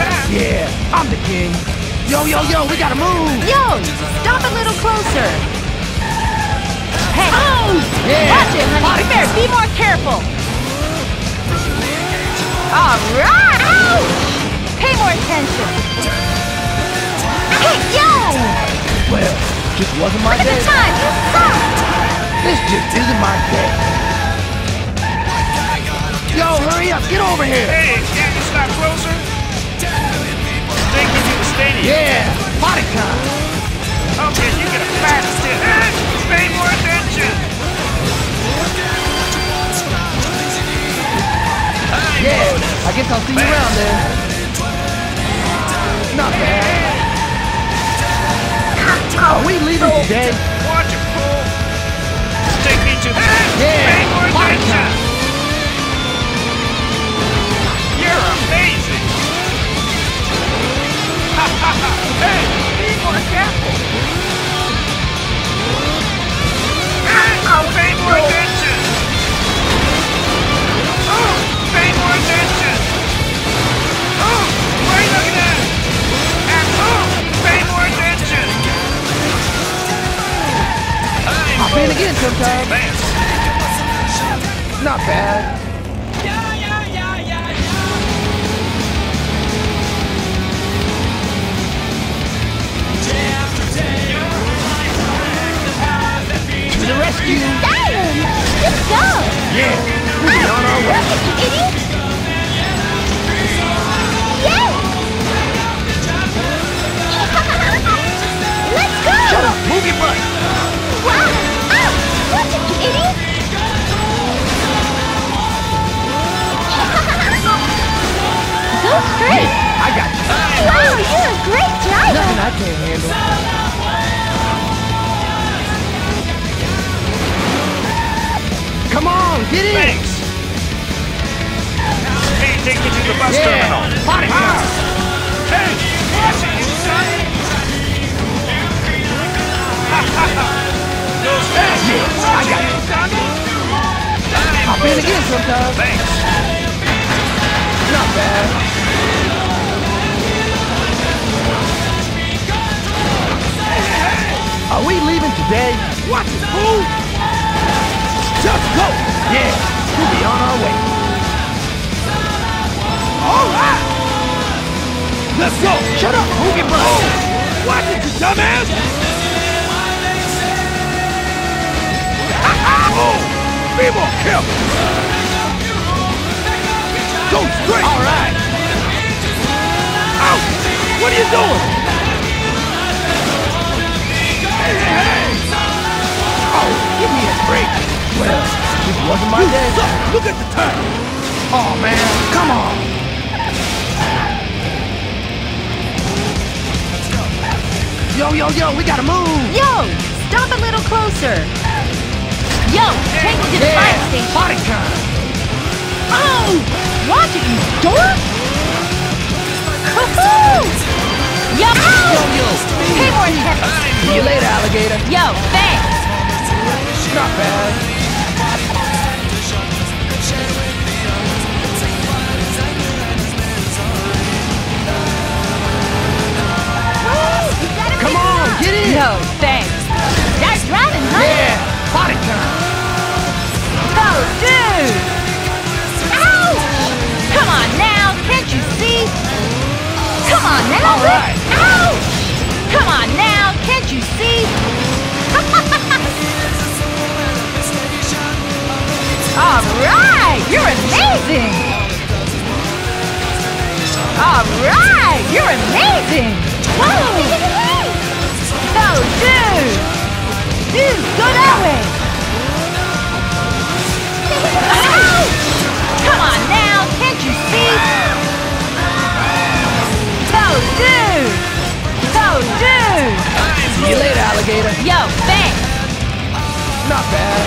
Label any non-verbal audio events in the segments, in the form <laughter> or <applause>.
fast. Yeah, I'm the king. Yo, yo, yo, we gotta move. Yo, stop a little closer. Hey. Oh! Yeah. Watch it, honey. You better be more careful. All right. Ouch! Pay more attention. Hey, yo! Well, just wasn't my Look at day. the time. You suck. This just isn't my day. Yo, hurry up, get over here. Hey, can't you stop closer? Stadium. Yeah, time. Okay, you get a tip. And pay more attention. Yeah, I guess I'll see you around then. Not bad. Are we leaving today? Watch it pull. Take me to the Yeah, Pay more attention. time. You're amazing. Hey, be more careful. Pay more attention. Oh, pay more attention. Oh? And oh, pay more attention. In again. Not bad. Rescue. Go! Yeah, we'll be on our way. You, idiot! Yeah! Let's go! Shut up, move your butt. Wow! Ow! Watch it, you idiot! Go straight! I got you. Wow, you're a great driver! Nothing I can't handle. Get in. Thanks. Hey, take me to the bus Yeah, terminal. potty time. Hey, watch it, you son. Ha ha ha. Those Yeah, I got son. Hop in again sometime. Thanks. Not bad. Are we leaving today? Watch it, fool! All right! Let's go! Shut up, Boogie Bro! Watch it, you dumbass! oh! Be more careful! Go straight! All right! Out! What are you doing? Hey, hey, hey! Oh, give me a break. Well, this wasn't my day. Look at the time. Oh, man, come on. Yo, yo, yo, we gotta move. Yo, stop a little closer. Yo, take me to the Yeah, fire station. party. Oh, watch it, you dork! Woohoo! Yo, Yo, yo, pay more attention. See you later, alligator. Yo, thanks. Not bad. Get in. No, thanks. Start driving, huh? Yeah, party time. Oh, dude! Ouch! Come on now, can't you see? Come on now! All right. Ouch! Come on now, can't you see? <laughs> All right, you're amazing! All right, you're amazing! Whoa! Yo, bang! Not bad.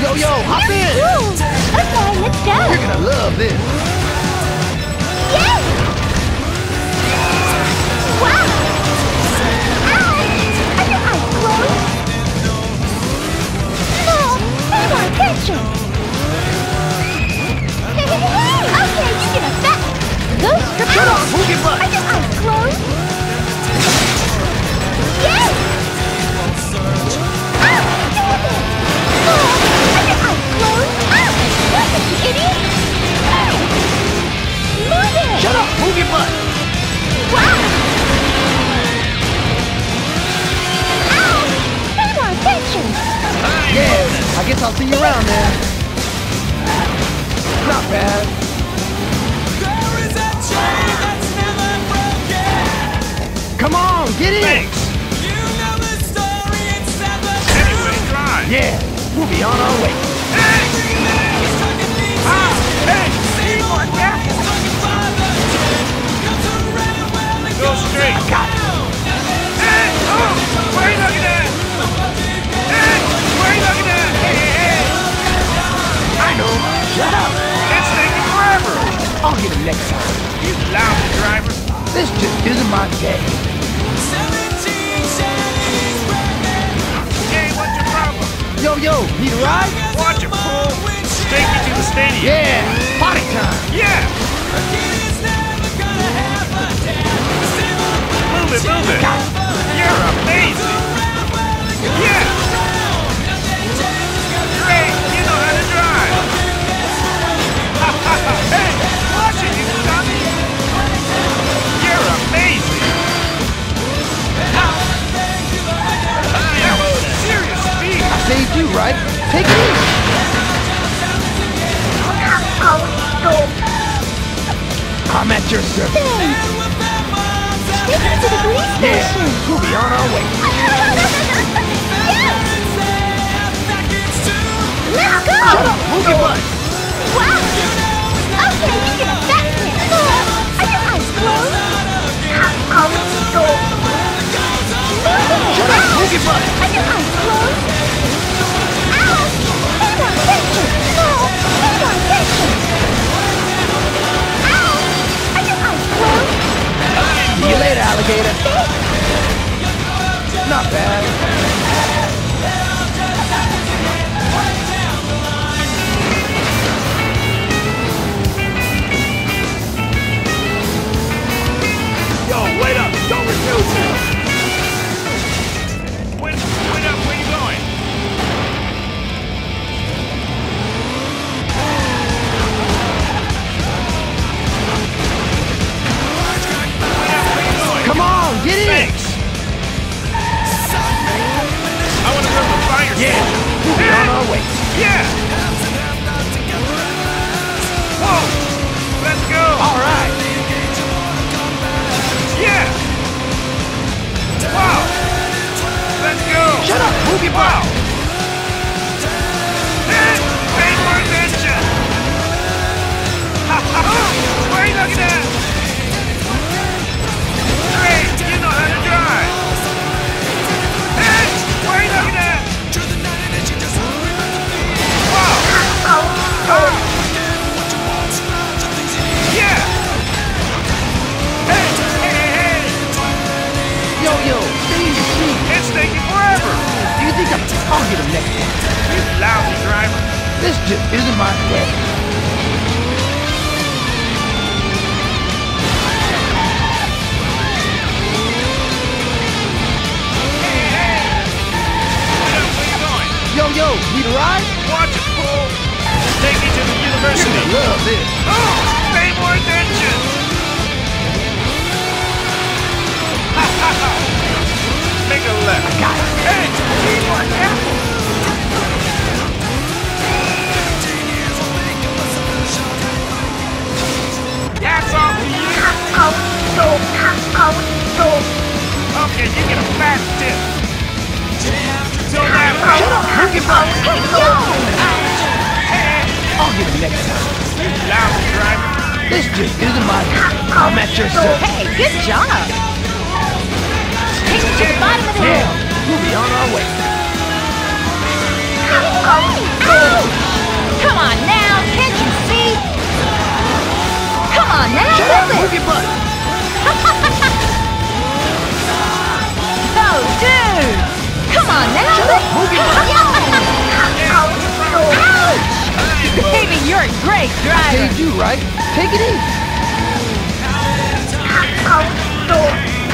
Yo, yo, hop in. Okay, let's go! You're gonna love this. Yay! Wow! Ouch! Are your eyes closed? No, pay more attention! Shut up, Butt. Are your eyes closed? Yay! Ow! Oh, damn it! No, Yo, need a ride? Watch it, fool. Take me to the stadium. Yeah, party time. Yeah! Move it, move it. You're amazing. Yeah! Great, you know how to drive. hey, <laughs> watch saved you, right? Take it easy. I'm at your service. Take me to the police Yeah, we'll be on our way. <laughs> Let's go! Shut up, Butt. Wow! Yeah! Whoa! Let's go! All right. Yeah! Wow! Let's go! Shut up. Move your Wow! Hey, pay more attention! <laughs> Ha ha ha! You looking at? Think I'm... I'll get him next time. You lousy driver! This just isn't my day. Hey, hey! Where are you going? Yo, yo, need a ride? Watch it, fool! Take me to the university! Okay, you get a fat tip! That way! Shut up. I'll get it next time. lousy driver! This just isn't my. I'm at your service. Hey, good job. Take me to the bottom of the hill. we'll be on our way. Driver! Hey, you right? Take it easy.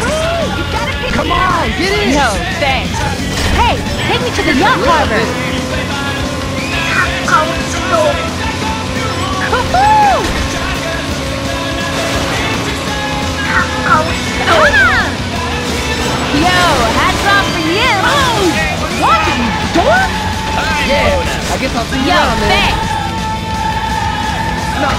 Wait, you gotta pick Come me up. on, get in. No, thanks. Hey, take me to the yacht harbor. this. Woohoo! Come on! Yo, hats off for you! Oh! It, you dork! Yeah, I guess I'll see you Yo, around then. thanks! Not?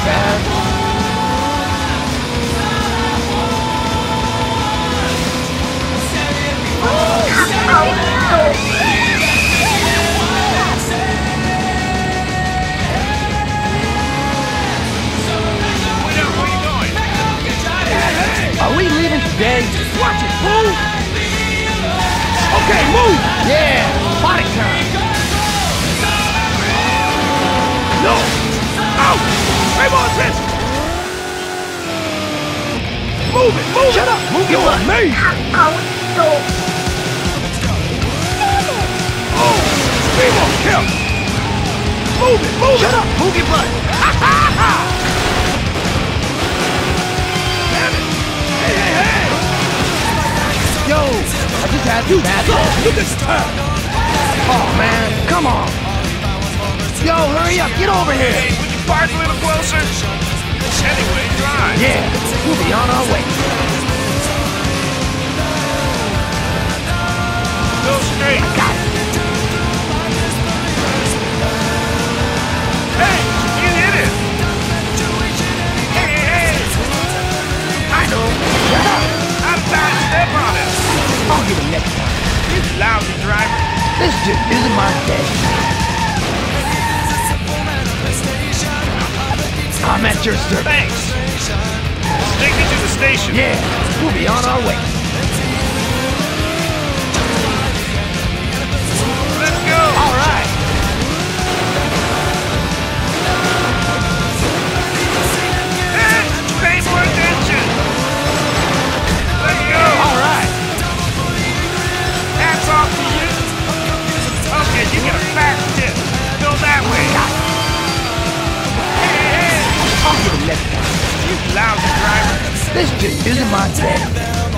Are we leaving today? Watch it, move. Okay, move. Yeah, party time. No. Out. Pay more attention. Move it, move Shut up. Move your butt. amazing. Oh, be more careful. Move it, move Shut it. up. Move your butt. Ha ha ha. Damn it. Hey, hey, hey. Yo, I just had to bad Look at the time. Oh, man, come on. Yo, hurry up, get over here. Hey, would you park a little Just isn't my day. I'm at your service. Thanks. Take me to the station. Yeah, we'll be on our way. This just isn't my day.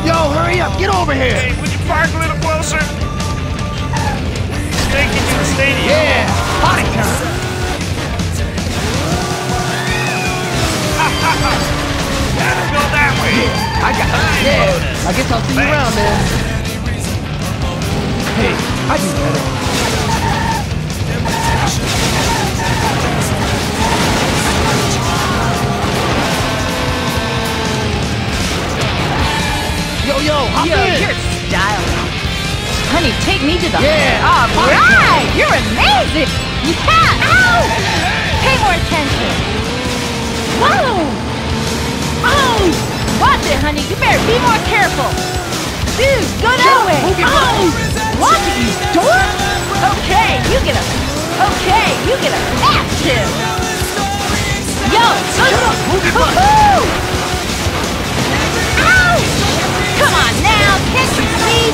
Yo, hurry up, get over here. Hey, would you park a little closer? Take you to the stadium. Yeah, party time. Go that way. I got it. Yeah, I guess I'll see you around man. Hey, I do better. Yo, yo, hop yo, in! You're style. Honey, take me to the... Yeah! All ah, right! You're amazing! Yeah! Ow! Pay more attention! Whoa! Oh! Watch it, honey! You better be more careful! Dude, go that yo, way! Oh! Watch it, you dork! Okay, you get a... Okay, you get a fast tip! Yo! Shut up! Woohoo! Come on now, can't you see?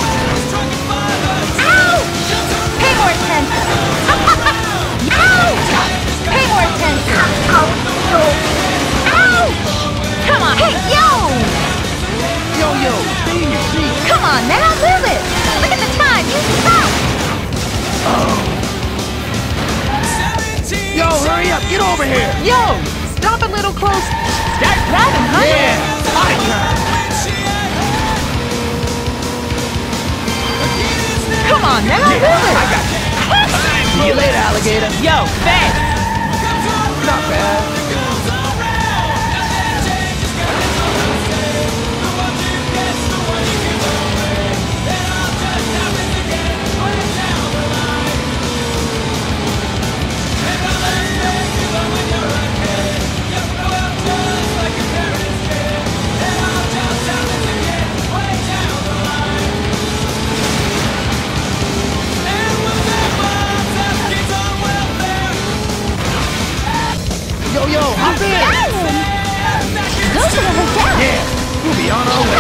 Ouch! Pay more attention. <laughs> Ouch! Pay more attention. Ouch! Come on, hey, yo! Yo, yo, stay in your seat. Come on now, move it! Look at the time, you stop! Yo, hurry up, get over here. Yo, stop a little close. Start driving, honey. Yeah, my turn. Come on now, move it. I got you. See you later, alligator. Yo, thanks. Not bad. Yo, hop in. Go to the hotel. Yeah, we'll be on our way.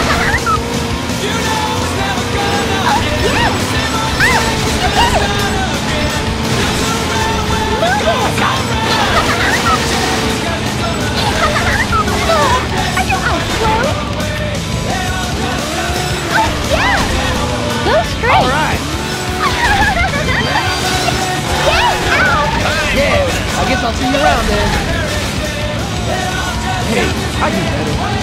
All right. <laughs> Yeah, I guess I'll see you around then. Hey, I do better.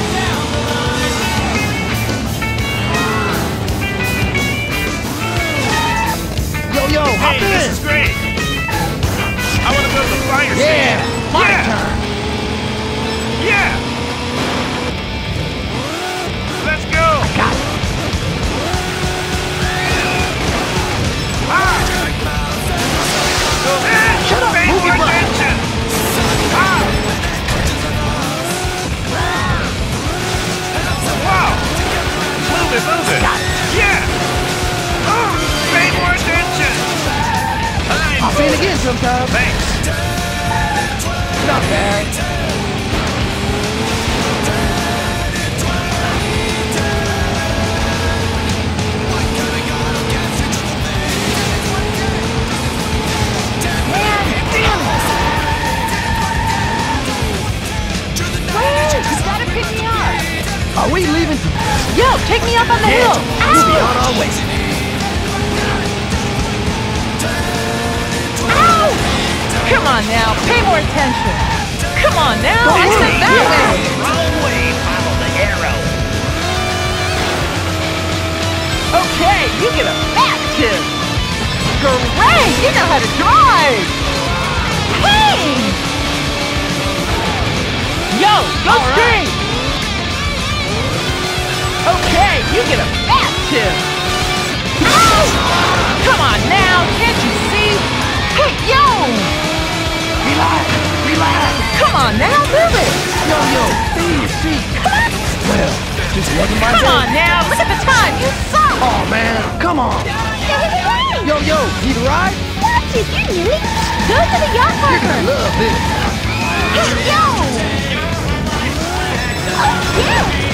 Yo, yo, hop Hey, this is great. I want to to the fire Yeah, station. my yeah. turn. Yeah. It, move it. Yeah. Oh, pay more attention. Hop in again sometime. Thanks. Not bad. Take me up on the hill. we'll be on our way. Ow! Come on now, pay more attention. Come on now, exit ahead. that Yeah. way. Wrong way. Follow the arrow. Okay, you get a fat tip. Great, you know how to drive. Hey! Yo, go straight. Okay, you get a fat tip. Ow! Come on now, can't you see? Hey, yo! Relax, relax. Come on now, move it. Yo, yo, your seat. Well, just wasn't my Come day. on now, look at the time, you suck. Oh man, come on. Yo, yo, need a ride? Watch it, you nearly. Go to the yacht You're gonna love this. Hey, yo! Oh, yeah!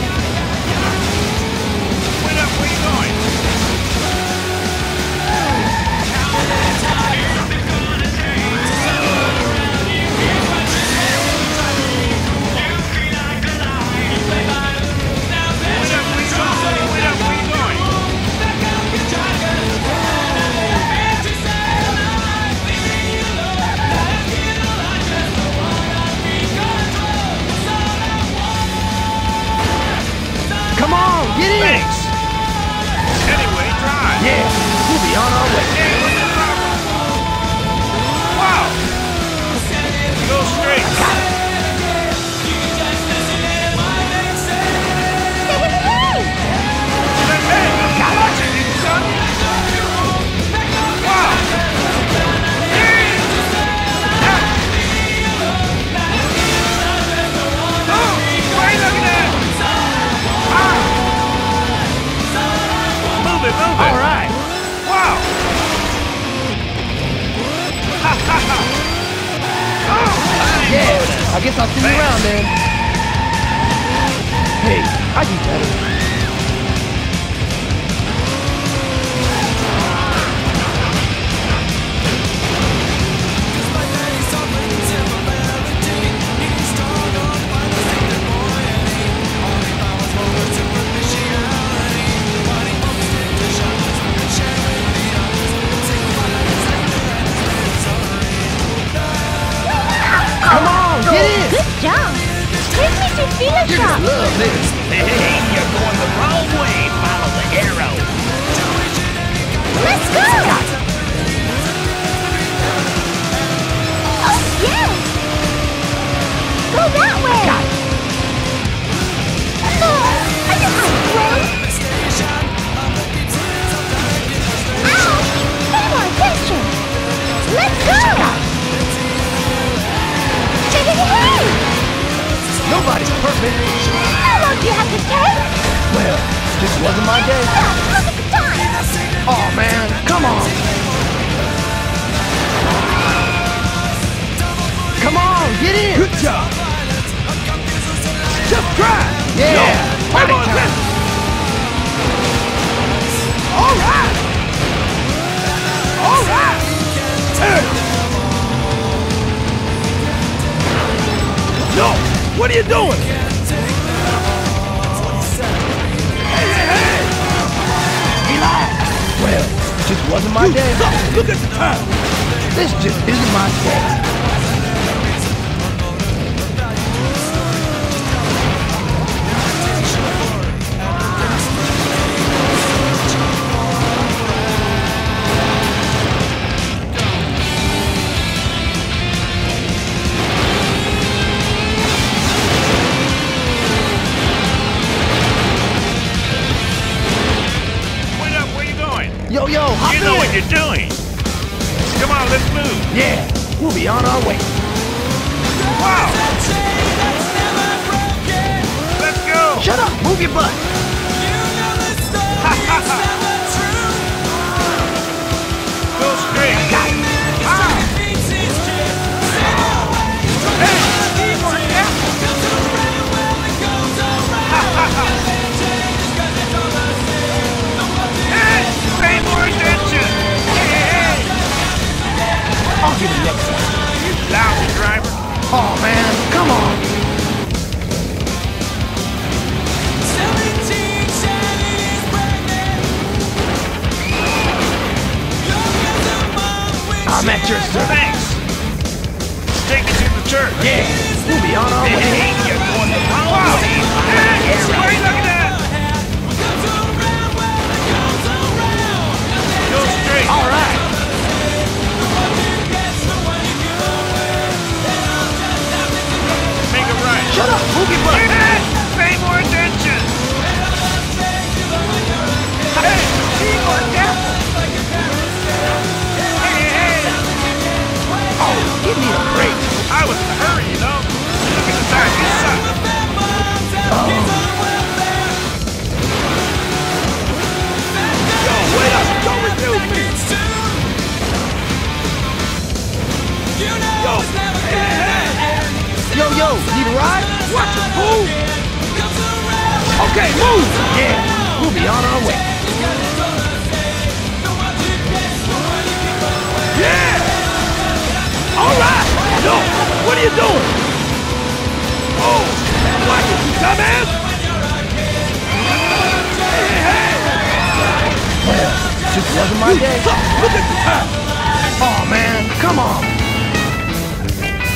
No, what are you doing? Hey, hey, hey. Relax. Well, just wasn't my day. Look at the time. This just isn't my day. You doing. Come on, let's move. Yeah, we'll be on our way. Wow. Let's go. Shut up, move your butt.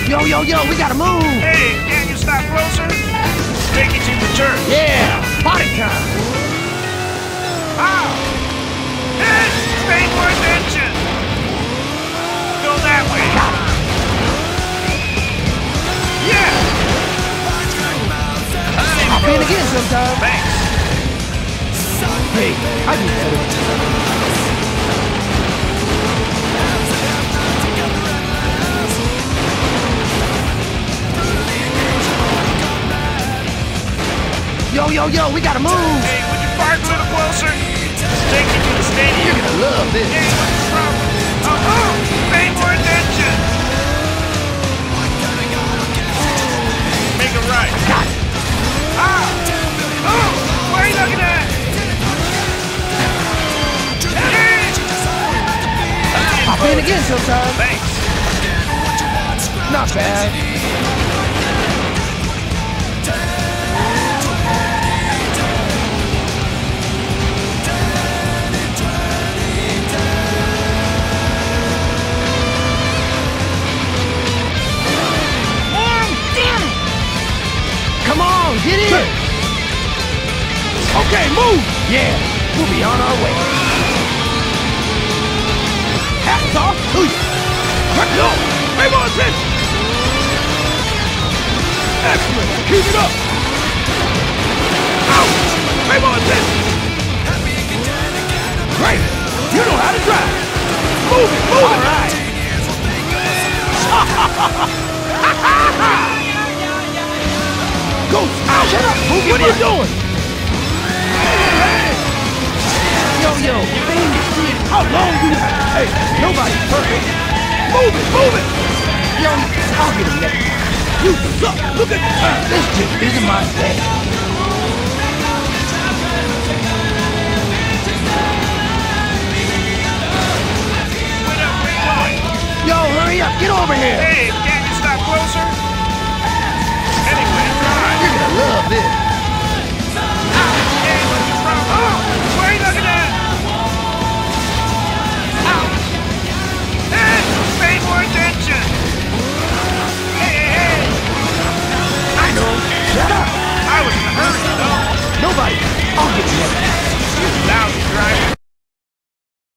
Yo, yo, yo, we gotta move. Hey, can you stop closer? Take it to the church. Yeah, party time. Oh, wow. Hey, pay more attention. Go that way. Yeah. Hop in again sometime. Thanks. Hey, I do better. Yo, yo, yo, we gotta move! Hey, would you fart a little closer? Take it to the stadium. You're gonna love this. Hey, what's uh-huh. pay for attention! Make it right. Got it. Ah! Oh! What are you looking at? Hey! Pop in again sometime. Thanks. Not bad. Okay, move. Yeah, we'll be on our way. Hats off to you. Go. Pay more attention. Excellent. Keep it up. Ouch. Pay more attention. Great. You know how to drive. Move it, move it. All right. Go! Ow! Shut up! Move what are you doing? yo-yo, bang it, shit, how long do you... Hey, nobody's perfect. Move it, move it! Young, I'll get him next time. You suck! Look at uh, this chick isn't my thing. Yo, hurry up! Get over here! Hey, can't you stop closer? Anyway, You're gonna love this. Shut up! I was in a hurry, though. Nobody! I'll get you. You Lousy driver.